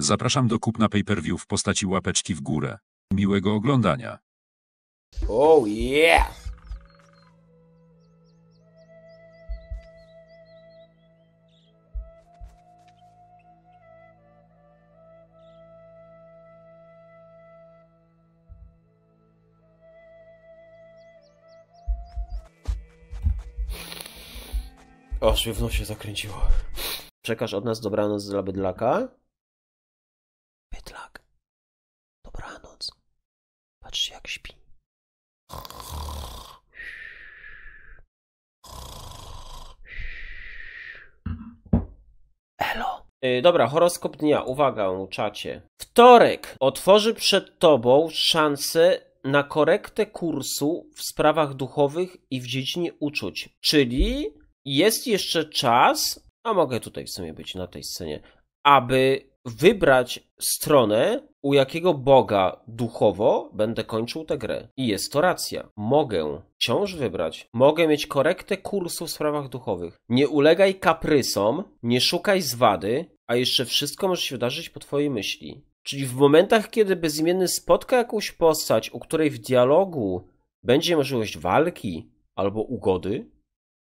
Zapraszam do kupna pay-per-view w postaci łapeczki w górę. Miłego oglądania. Oh yeah! Aż mnie w nosie zakręciło. Przekaż od nas dobranoc dla bydlaka. Bydlak. Dobranoc. Patrzcie jak śpi. Elo. Yy, dobra, horoskop dnia. Uwaga, czacie. Wtorek otworzy przed tobą szansę na korektę kursu w sprawach duchowych i w dziedzinie uczuć. Czyli jest jeszcze czas, a mogę tutaj w sumie być na tej scenie, aby wybrać stronę, u jakiego Boga duchowo będę kończył tę grę. I jest to racja. Mogę wciąż wybrać. Mogę mieć korektę kursu w sprawach duchowych. Nie ulegaj kaprysom, nie szukaj zwady, a jeszcze wszystko może się wydarzyć po twojej myśli. Czyli w momentach, kiedy bezimienny spotka jakąś postać, u której w dialogu będzie możliwość walki albo ugody,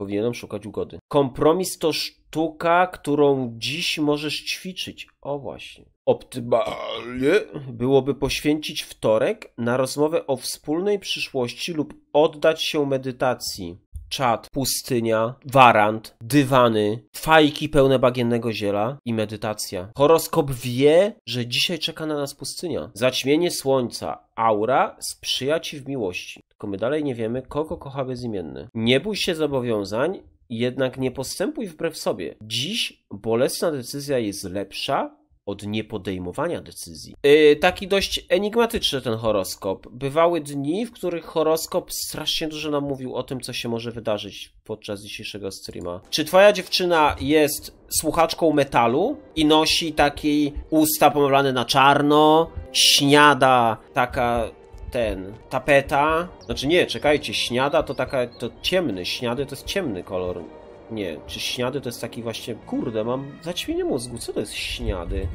Powinienem szukać ugody. Kompromis to sztuka, którą dziś możesz ćwiczyć. O właśnie. Optymalnie byłoby poświęcić wtorek na rozmowę o wspólnej przyszłości lub oddać się medytacji. Czad, pustynia, warant, dywany, fajki pełne bagiennego ziela i medytacja. Horoskop wie, że dzisiaj czeka na nas pustynia. Zaćmienie słońca, aura sprzyja ci w miłości. Tylko my dalej nie wiemy, kogo kocha bezimienny. Nie bój się zobowiązań, jednak nie postępuj wbrew sobie. Dziś bolesna decyzja jest lepsza od niepodejmowania decyzji. Yy, taki dość enigmatyczny ten horoskop. Bywały dni, w których horoskop strasznie dużo nam mówił o tym, co się może wydarzyć podczas dzisiejszego streama. Czy twoja dziewczyna jest słuchaczką metalu i nosi taki usta pomalowane na czarno, śniada taka ten, tapeta. Znaczy nie, czekajcie, śniada to taka, to ciemny, śniady to jest ciemny kolor. Nie, czy śniady to jest taki właśnie, kurde, mam zaćmienie mózgu, co to jest śniady?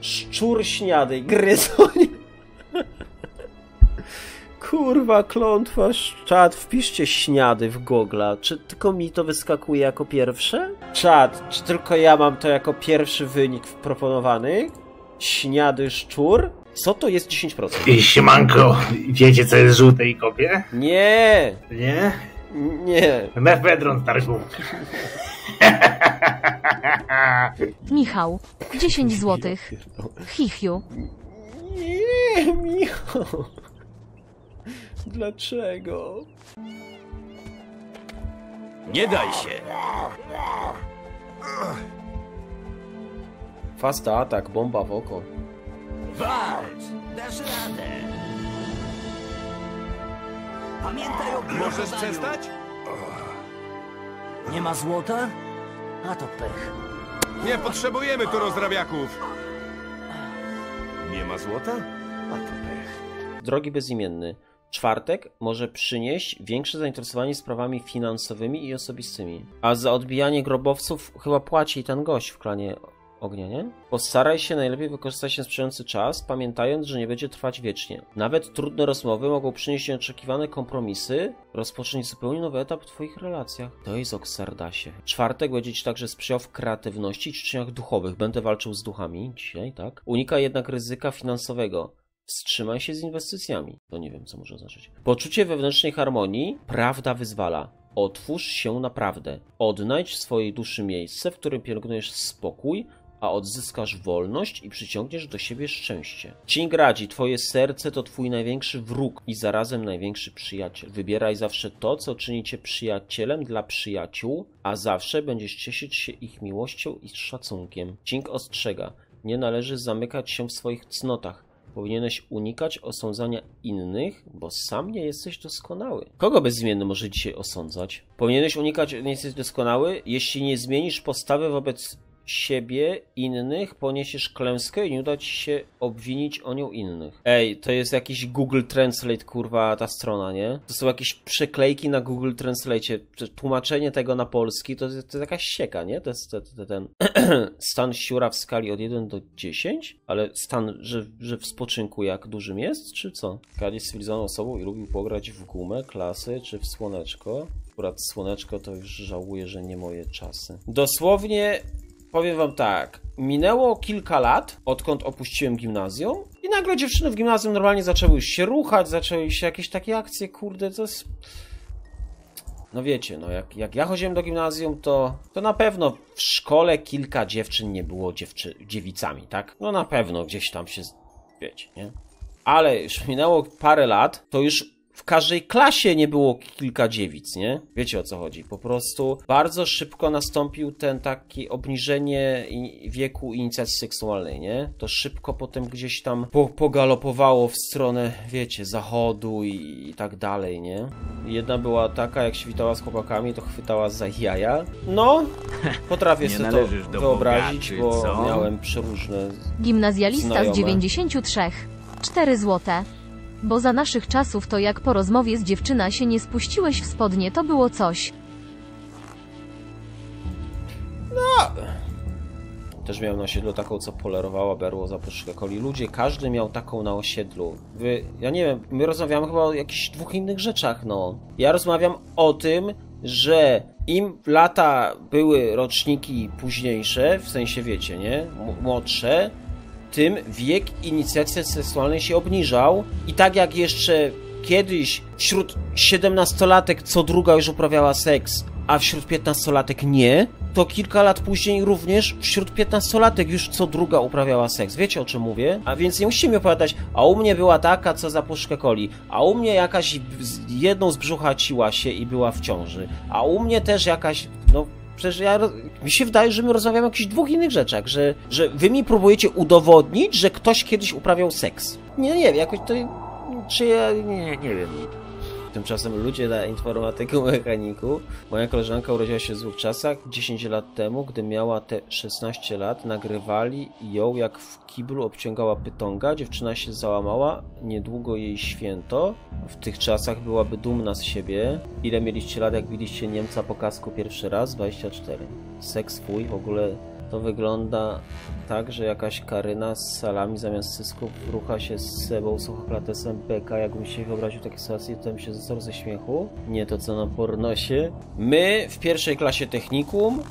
Szczur śniady, gryzoń. Kurwa, klątwa, czad, wpiszcie śniady w Google'a. Czy tylko mi to wyskakuje jako pierwsze? Czad, czy tylko ja mam to jako pierwszy wynik proponowany? Śniady szczur? Co to jest 10%? I Siemanko, wiecie co jest żółte i kopie? Nie, Nie? Nie. Mefedron targu. Michał, 10 złotych. Chichiu. Nie, Michał. Dlaczego? Nie daj się! Fast atak, bomba w oko. Walcz! Dasz radę! Pamiętaj o Możesz blokowaniu. przestać? Nie ma złota? A to pech. Nie potrzebujemy tu rozrabiaków. Nie ma złota? A to pech. Drogi bezimienny. Czwartek może przynieść większe zainteresowanie sprawami finansowymi i osobistymi. A za odbijanie grobowców chyba płaci ten gość w klanie ognia, nie? Postaraj się najlepiej wykorzystać ten sprzyjający czas, pamiętając, że nie będzie trwać wiecznie. Nawet trudne rozmowy mogą przynieść nieoczekiwane kompromisy, rozpocząć zupełnie nowy etap w twoich relacjach. To jest Oksardasie. Czwartek będzie ci także sprzyjał w kreatywności i ćwiczeniach duchowych. Będę walczył z duchami dzisiaj, tak? Unikaj jednak ryzyka finansowego. Wstrzymaj się z inwestycjami. To nie wiem, co może oznaczać. Poczucie wewnętrznej harmonii, prawda wyzwala. Otwórz się na prawdę. Odnajdź w swojej duszy miejsce, w którym pielęgnujesz spokój, a odzyskasz wolność i przyciągniesz do siebie szczęście. Cień radzi, twoje serce to twój największy wróg i zarazem największy przyjaciel. Wybieraj zawsze to, co czyni cię przyjacielem dla przyjaciół, a zawsze będziesz cieszyć się ich miłością i szacunkiem. Cink ostrzega, nie należy zamykać się w swoich cnotach. Powinieneś unikać osądzania innych, bo sam nie jesteś doskonały. Kogo bezimienny może dzisiaj osądzać? Powinieneś unikać, nie jesteś doskonały, jeśli nie zmienisz postawy wobec siebie, innych, poniesiesz klęskę i nie uda ci się obwinić o nią innych. Ej, to jest jakiś Google Translate, kurwa, ta strona, nie? To są jakieś przeklejki na Google Translate. Tłumaczenie tego na polski to, to jest jakaś sieka, nie? To jest to, to, ten stan siura w skali od 1 do 10, ale stan, że, że w spoczynku jak dużym jest, czy co? Kali jest cywilizowaną osobą i lubił pograć w gumę, klasy, czy w słoneczko. Akurat słoneczko to już żałuję, że nie moje czasy. Dosłownie powiem wam tak. Minęło kilka lat, odkąd opuściłem gimnazjum i nagle dziewczyny w gimnazjum normalnie zaczęły się ruchać, zaczęły się jakieś takie akcje, kurde, to jest... No wiecie, no jak, jak ja chodziłem do gimnazjum, to, to na pewno w szkole kilka dziewczyn nie było dziewczy, dziewicami, tak? No na pewno gdzieś tam się, wiecie, nie? Ale już minęło parę lat, to już w każdej klasie nie było kilka dziewic, nie? Wiecie o co chodzi. Po prostu bardzo szybko nastąpił ten taki obniżenie wieku inicjacji seksualnej, nie? To szybko potem gdzieś tam po, pogalopowało w stronę, wiecie, zachodu i, i tak dalej, nie? Jedna była taka, jak się witała z chłopakami, to chwytała za jaja. No, potrafię sobie to wyobrazić, bogaczy, bo co? miałem przeróżne Gimnazjalista Znajome. z 93. 4 złote. Bo za naszych czasów to jak po rozmowie z dziewczyna się nie spuściłeś w spodnie, to było coś. Też miałem na osiedlu taką, co polerowała berło za coli. Ludzie, każdy miał taką na osiedlu. Wy, ja nie wiem, my rozmawiamy chyba o jakichś dwóch innych rzeczach, no. Ja rozmawiam o tym, że im lata były roczniki późniejsze, w sensie wiecie, nie? Młodsze, tym wiek inicjacji seksualnej się obniżał i tak jak jeszcze kiedyś wśród 17-latek co druga już uprawiała seks, a wśród 15-latek nie, to kilka lat później również wśród 15-latek już co druga uprawiała seks. Wiecie o czym mówię? A więc nie musicie mi opowiadać, a u mnie była taka, co za puszkę coli, a u mnie jakaś jedną z brzucha ciła się i była w ciąży, a u mnie też jakaś, Przecież ja, mi się wydaje, że my rozmawiamy o jakichś dwóch innych rzeczach, że, że wy mi próbujecie udowodnić, że ktoś kiedyś uprawiał seks. Nie, nie wiem, jakoś to, czy ja, nie, nie wiem. Tymczasem ludzie na informatyku mechaniku, moja koleżanka urodziła się w złych czasach, 10 lat temu, gdy miała te 16 lat, nagrywali ją jak w kiblu obciągała pytonga, dziewczyna się załamała, niedługo jej święto, w tych czasach byłaby dumna z siebie. Ile mieliście lat, jak widzieliście Niemca po kasku pierwszy raz? 24. Seks twój w ogóle to wygląda tak, że jakaś Karyna z salami zamiast cysków rucha się z Sebą Suchoklatesem PK. Jakbym się wyobraził takiej sytuacji, to bym się został ze śmiechu. Nie to co na pornosie. My w pierwszej klasie technikum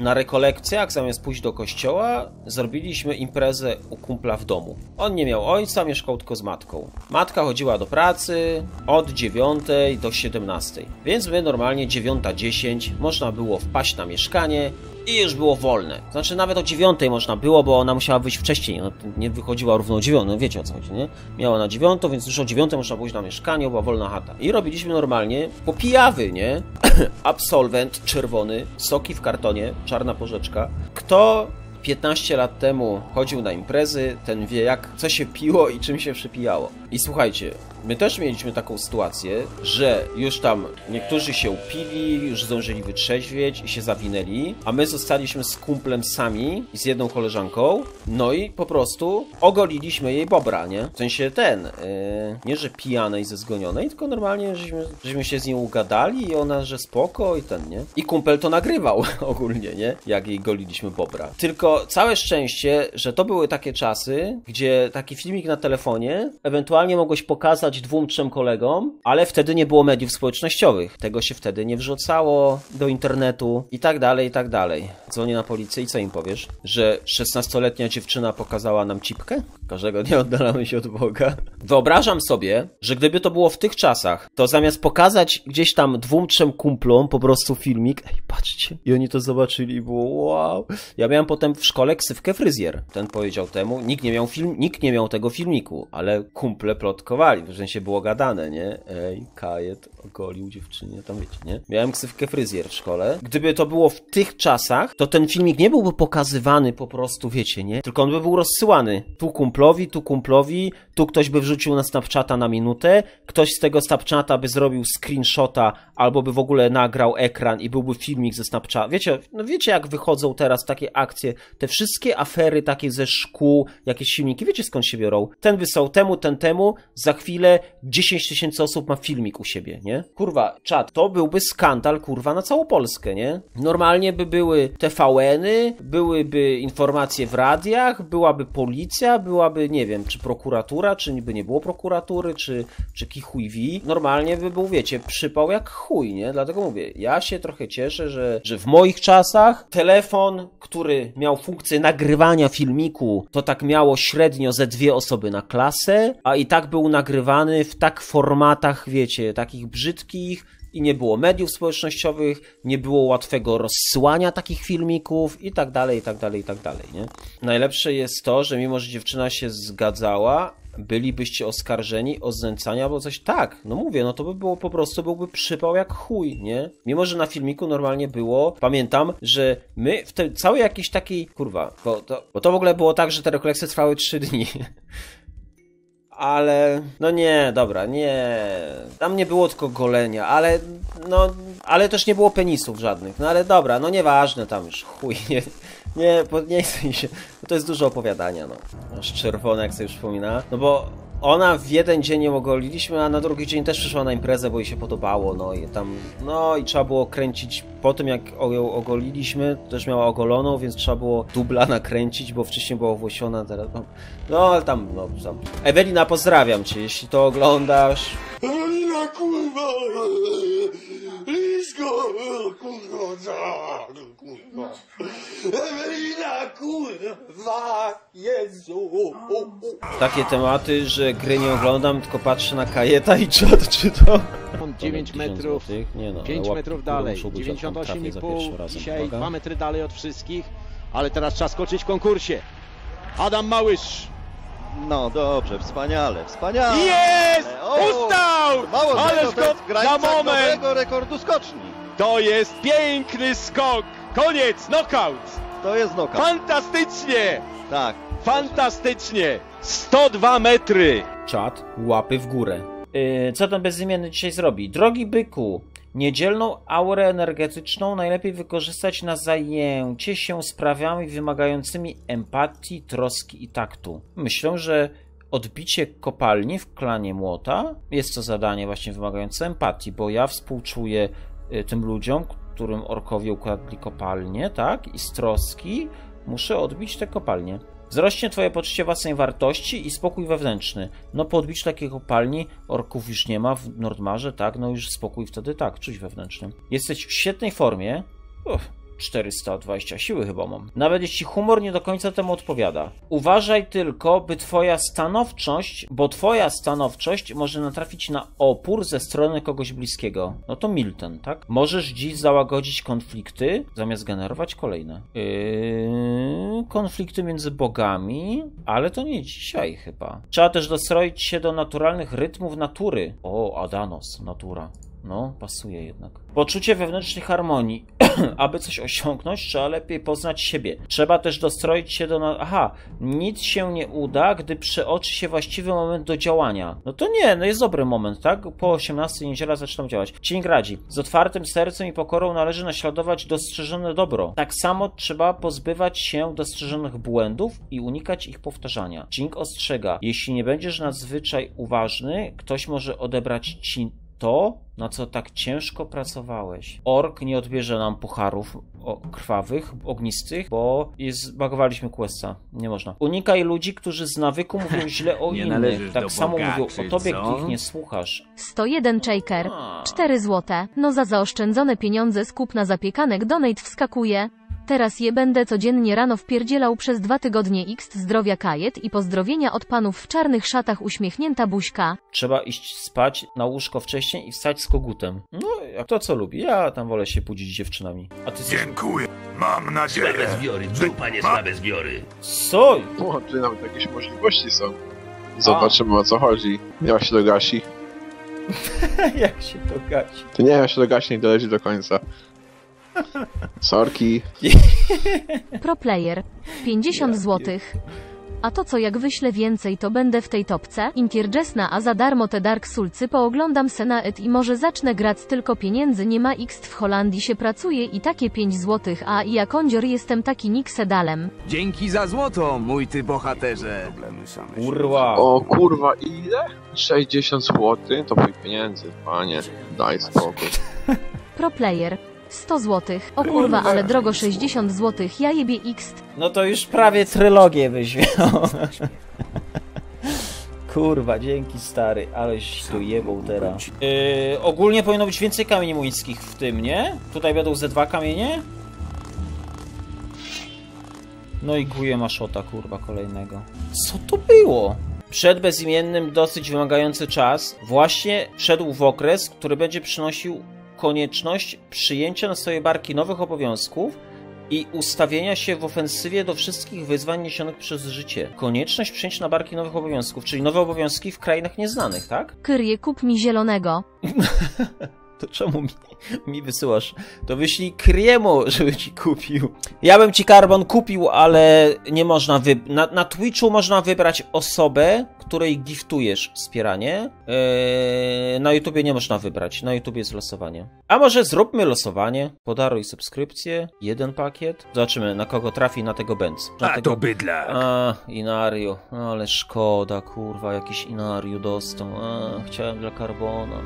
na rekolekcjach, zamiast pójść do kościoła, zrobiliśmy imprezę u kumpla w domu. On nie miał ojca, mieszkał tylko z matką. Matka chodziła do pracy od 9 do 17. Więc my normalnie 9.10 można było wpaść na mieszkanie i już było wolne. Znaczy nawet o 9 można było, bo ona musiała wyjść wcześniej. No, nie wychodziła równo o 9, no wiecie o co chodzi, nie? Miała na 9, więc już o 9 można iść na mieszkanie, była wolna chata. I robiliśmy normalnie po pijawy, nie? Absolwent czerwony, soki w kartonie, czarna porzeczka. Kto 15 lat temu chodził na imprezy, ten wie jak, co się piło i czym się przypijało. I słuchajcie, my też mieliśmy taką sytuację, że już tam niektórzy się upili, już zdążyli wytrzeźwieć i się zawinęli, a my zostaliśmy z kumplem sami i z jedną koleżanką, no i po prostu ogoliliśmy jej bobra, nie? W sensie ten, yy, nie że pijanej ze zgonionej, tylko normalnie żeśmy, żeśmy się z nią ugadali i ona, że spoko i ten, nie? I kumpel to nagrywał ogólnie, nie? Jak jej goliliśmy bobra. Tylko całe szczęście, że to były takie czasy, gdzie taki filmik na telefonie ewentualnie mogłeś pokazać dwóm, trzem kolegom, ale wtedy nie było mediów społecznościowych. Tego się wtedy nie wrzucało do internetu i tak dalej, i tak dalej. Dzwonię na policję i co im powiesz? Że 16-letnia dziewczyna pokazała nam cipkę? Każdego dnia oddalamy się od Boga. Wyobrażam sobie, że gdyby to było w tych czasach, to zamiast pokazać gdzieś tam dwóm, trzem kumplom po prostu filmik, ej, patrzcie, i oni to zobaczyli i było wow. Ja miałem potem w szkole ksywkę fryzjer. Ten powiedział temu, nikt nie miał film, nikt nie miał tego filmiku, ale kumple plotkowali, sensie było gadane, nie? Ej, kajet ogolił dziewczynie, tam wiecie, nie? Miałem ksywkę fryzjer w szkole. Gdyby to było w tych czasach, to ten filmik nie byłby pokazywany po prostu, wiecie, nie? Tylko on by był rozsyłany. Tu kumplowi, tu kumplowi, tu ktoś by wrzucił na Snapchata na minutę, ktoś z tego Snapchata by zrobił screenshota, albo by w ogóle nagrał ekran i byłby filmik ze Snapchata. Wiecie, no wiecie jak wychodzą teraz takie akcje, te wszystkie afery takie ze szkół, jakieś filmiki, wiecie skąd się biorą? Ten wysłał temu, ten temu, za chwilę 10 tysięcy osób ma filmik u siebie, nie? Kurwa, czat, to byłby skandal, kurwa, na całą Polskę, nie? Normalnie by były TVN-y, byłyby informacje w radiach, byłaby policja, byłaby, nie wiem, czy prokuratura, czy by nie było prokuratury, czy, czy kichuj wi. Normalnie by był, wiecie, przypał jak chuj, nie? Dlatego mówię, ja się trochę cieszę, że, że w moich czasach telefon, który miał funkcję nagrywania filmiku, to tak miało średnio ze dwie osoby na klasę, a i tak był nagrywany w tak formatach, wiecie, takich brzydkich, i nie było mediów społecznościowych, nie było łatwego rozsyłania takich filmików i tak dalej, i tak dalej, i tak dalej, nie? Najlepsze jest to, że mimo, że dziewczyna się zgadzała, bylibyście oskarżeni o znęcanie albo coś tak, no mówię, no to by było po prostu, byłby przypał jak chuj, nie? Mimo, że na filmiku normalnie było, pamiętam, że my w tej całej jakiejś takiej, kurwa, bo to, bo to w ogóle było tak, że te rekolekcje trwały 3 dni. ale no nie, dobra, nie. Tam nie było tylko golenia, ale no, ale też nie było penisów żadnych. No ale dobra, no nieważne tam już, chuj, nie, nie, nie chcę mi się, to jest dużo opowiadania, no. Aż czerwone, jak sobie przypomina, no bo ona w jeden dzień ją ogoliliśmy, a na drugi dzień też przyszła na imprezę, bo jej się podobało, no i tam, no i trzeba było kręcić, po tym jak ją ogoliliśmy, też miała ogoloną, więc trzeba było dubla nakręcić, bo wcześniej była owłosiona, teraz, no, no ale tam, no, tam. Ewelina, pozdrawiam cię, jeśli to oglądasz, Ewelina, kurwa! Lisko, kurwa, kurwa! Ewelina, kurwa! Jezu! takie tematy, że gry nie oglądam, tylko patrzę na kajeta i czat, czy to... 9 Tysiąc metrów? Nie no, 5 ale metrów dalej, muszą być, jak tam trafię za pierwszym 98,5, razem, dzisiaj uwaga. 2 metry dalej od wszystkich, ale teraz trzeba skoczyć w konkursie. Adam Małysz, No dobrze, wspaniale, wspaniale. jest! O! Ustał! Mało Ależ go na moment! rekordu skoczni. To jest piękny skok! Koniec, knockout! To jest noka. Fantastycznie! Tak. Fantastycznie! 102 metry! Czat, łapy w górę. Yy, co ten bezimienny dzisiaj zrobi? Drogi byku, niedzielną aurę energetyczną najlepiej wykorzystać na zajęcie się sprawami wymagającymi empatii, troski i taktu. Myślę, że odbicie kopalni w klanie młota jest to zadanie właśnie wymagające empatii, bo ja współczuję y, tym ludziom, którym orkowie ukradli kopalnię, tak? I z troski muszę odbić te kopalnie. Wzrośnie twoje poczucie własnej wartości i spokój wewnętrzny. No po odbiciu takiej kopalni orków już nie ma w Nordmarze, tak? No już spokój wtedy tak, czuć wewnętrzny. Jesteś w świetnej formie. Uff, 420 siły chyba mam. Nawet jeśli humor nie do końca temu odpowiada. Uważaj tylko, by twoja stanowczość, bo twoja stanowczość może natrafić na opór ze strony kogoś bliskiego. No to Milton, tak? Możesz dziś załagodzić konflikty, zamiast generować kolejne. Yy, konflikty między bogami, ale to nie dzisiaj chyba. Trzeba też dostroić się do naturalnych rytmów natury. O, Adanos, natura. No, pasuje jednak. Poczucie wewnętrznej harmonii. Aby coś osiągnąć, trzeba lepiej poznać siebie. Trzeba też dostroić się do. Aha, nic się nie uda, gdy przeoczy się właściwy moment do działania. No to nie, no jest dobry moment, tak? Po 18 niedziela zaczynam działać. Cień gradzi. Z otwartym sercem i pokorą należy naśladować dostrzeżone dobro. Tak samo trzeba pozbywać się dostrzeżonych błędów i unikać ich powtarzania. Cink ostrzega, jeśli nie będziesz nadzwyczaj uważny, ktoś może odebrać ci to, na co tak ciężko pracowałeś. Ork nie odbierze nam pucharów krwawych, ognistych, bo zbagowaliśmy questa. Nie można. Unikaj ludzi, którzy z nawyku mówią źle o Nie innych. Tak samo mówią o tobie, co? gdy ich nie słuchasz. 101 Shaker. A. 4 złote. No za zaoszczędzone pieniądze z kupna zapiekanek donate wskakuje. Teraz je będę codziennie rano wpierdzielał przez dwa tygodnie x zdrowia kajet i pozdrowienia od panów w czarnych szatach uśmiechnięta buźka. Trzeba iść spać na łóżko wcześniej i wstać z kogutem. No, jak to co lubi. Ja tam wolę się budzić z dziewczynami. A ty? Dziękuję. Mam nadzieję. zbiory, tu panie słabe zbiory. Co? O, tutaj nawet jakieś możliwości są. Zobaczymy o co chodzi. Jak się dogasi. Jak się to gaci? To nie, jak się dogasi, nie doleci do końca. Sorki. Pro player. 50 zł. A to co jak wyślę więcej to będę w tej topce? Intierjesna a za darmo te Dark Soulsy pooglądam Senaet i może zacznę grać tylko pieniędzy nie ma x w Holandii się pracuje i takie 5 zł a i jak ondzior jestem taki nick sedalem. Dzięki za złoto, mój ty bohaterze. Kurwa. O kurwa, ile? 60 zł? To mój pieniędzy, panie. Daj spokój. Pro player. 100 zł. O kurwa ale drogo 60 zł ja jebie x. No to już prawie trylogię byś miał. Kurwa, dzięki stary, aleś tu jebał teraz. Yy, ogólnie powinno być więcej kamieni muńskich w tym, nie? Tutaj będą ze dwa kamienie? No i guje maszota, kurwa, kolejnego. Co to było? Przed bezimiennym, dosyć wymagający czas właśnie wszedł w okres, który będzie przynosił konieczność przyjęcia na swoje barki nowych obowiązków i ustawienia się w ofensywie do wszystkich wyzwań niesionych przez życie. Konieczność przyjęcia na barki nowych obowiązków, czyli nowe obowiązki w krainach nieznanych, tak? Kyrie kup mi zielonego. To czemu mi, mi wysyłasz? To wyślij Kriemu, żeby ci kupił. Ja bym ci Carbon kupił, ale nie można wy... Na, na Twitchu można wybrać osobę, której giftujesz wspieranie. Eee, na YouTubie nie można wybrać. Na YouTubie jest losowanie. A może zróbmy losowanie? Podaruj subskrypcję, jeden pakiet. Zobaczymy, na kogo trafi, na tego Benz. Na A tego... to bydlak. A, Inario. Ale szkoda, kurwa, jakiś Inario dostał. A, chciałem dla Carbona.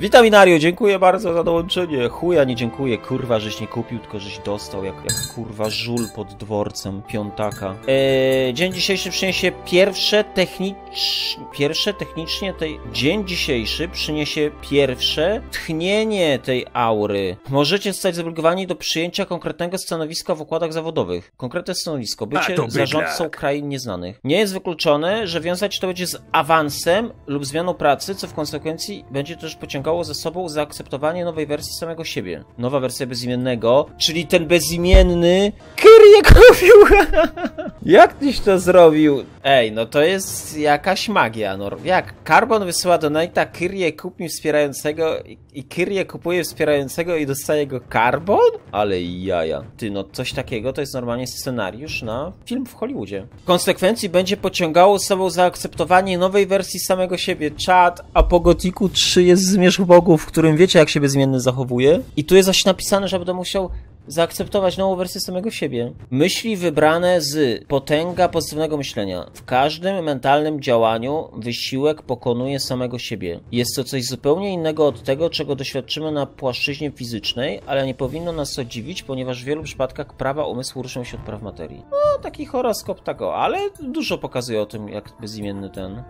Witam Inario, dziękuję bardzo za dołączenie. Chuja nie dziękuję, kurwa, żeś nie kupił, tylko żeś dostał jak, jak kurwa żul pod dworcem piątaka. Eee, dzień dzisiejszy przyniesie pierwsze technicz... pierwsze technicznie tej... Dzień dzisiejszy przyniesie pierwsze tchnienie tej aury. Możecie zostać zobligowani do przyjęcia konkretnego stanowiska w układach zawodowych. Konkretne stanowisko, bycie zarządcą krain nieznanych. Nie jest wykluczone, że wiązać to będzie z awansem lub zmianą pracy, co w konsekwencji będzie też pociągało ze sobą zaakceptowanie nowej wersji samego siebie. Nowa wersja bezimiennego, czyli ten bezimienny Kyrie kupił! Jak tyś to zrobił? Ej, no to jest jakaś magia, no. Jak Carbon wysyła do Knighta Kyrie kup mi wspierającego i, i Kyrie kupuje wspierającego i dostaje go Carbon? Ale jaja. Ty, no coś takiego to jest normalnie scenariusz na film w Hollywoodzie. W konsekwencji będzie pociągało z sobą zaakceptowanie nowej wersji samego siebie. Czad, a po Gotiku 3 jest bogów, w którym wiecie jak się bezimienny zachowuje. I tu jest zaś napisane, że będę musiał zaakceptować nową wersję samego siebie. Myśli wybrane z potęga pozytywnego myślenia. W każdym mentalnym działaniu wysiłek pokonuje samego siebie. Jest to coś zupełnie innego od tego, czego doświadczymy na płaszczyźnie fizycznej, ale nie powinno nas to dziwić, ponieważ w wielu przypadkach prawa umysłu różnią się od praw materii. No, taki horoskop tego, ale dużo pokazuje o tym, jak bezimienny ten